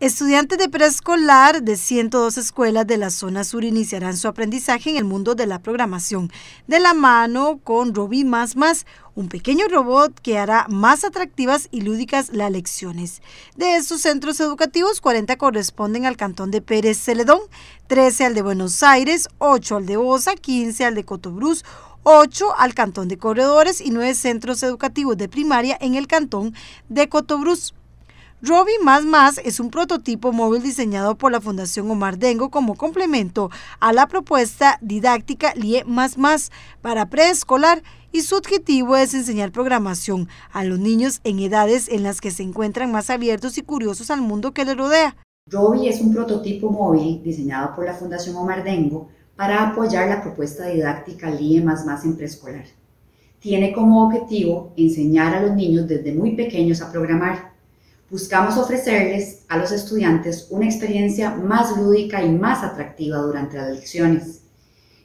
Estudiantes de preescolar de 102 escuelas de la zona sur iniciarán su aprendizaje en el mundo de la programación, de la mano con Robi Más Más, un pequeño robot que hará más atractivas y lúdicas las lecciones. De estos centros educativos, 40 corresponden al cantón de Pérez Celedón, 13 al de Buenos Aires, 8 al de Osa, 15 al de Cotobruz, 8 al cantón de Corredores y 9 centros educativos de primaria en el cantón de Cotobruz. Robi Más Más es un prototipo móvil diseñado por la Fundación Omar Dengo como complemento a la propuesta didáctica LIE Más Más para preescolar y su objetivo es enseñar programación a los niños en edades en las que se encuentran más abiertos y curiosos al mundo que les rodea. Robi es un prototipo móvil diseñado por la Fundación Omar Dengo para apoyar la propuesta didáctica LIE Más Más en preescolar. Tiene como objetivo enseñar a los niños desde muy pequeños a programar buscamos ofrecerles a los estudiantes una experiencia más lúdica y más atractiva durante las lecciones.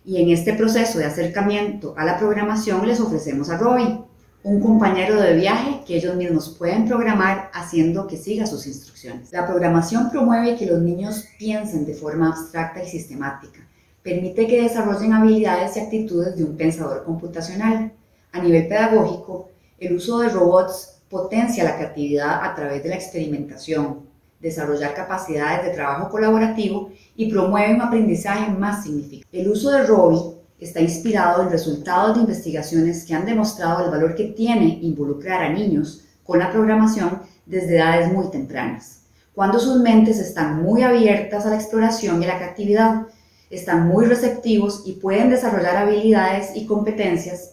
Y en este proceso de acercamiento a la programación les ofrecemos a Robbie, un compañero de viaje que ellos mismos pueden programar haciendo que siga sus instrucciones. La programación promueve que los niños piensen de forma abstracta y sistemática. Permite que desarrollen habilidades y actitudes de un pensador computacional. A nivel pedagógico, el uso de robots potencia la creatividad a través de la experimentación, desarrollar capacidades de trabajo colaborativo y promueve un aprendizaje más significativo. El uso de Robi está inspirado en resultados de investigaciones que han demostrado el valor que tiene involucrar a niños con la programación desde edades muy tempranas, cuando sus mentes están muy abiertas a la exploración y a la creatividad, están muy receptivos y pueden desarrollar habilidades y competencias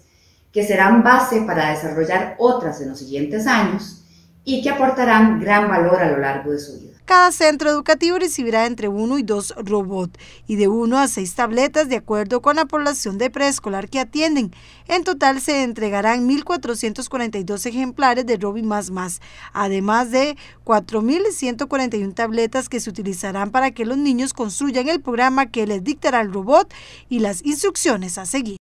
que serán base para desarrollar otras en los siguientes años y que aportarán gran valor a lo largo de su vida. Cada centro educativo recibirá entre uno y dos robots y de uno a seis tabletas de acuerdo con la población de preescolar que atienden. En total se entregarán 1.442 ejemplares de Robi Más Más, además de 4.141 tabletas que se utilizarán para que los niños construyan el programa que les dictará el robot y las instrucciones a seguir.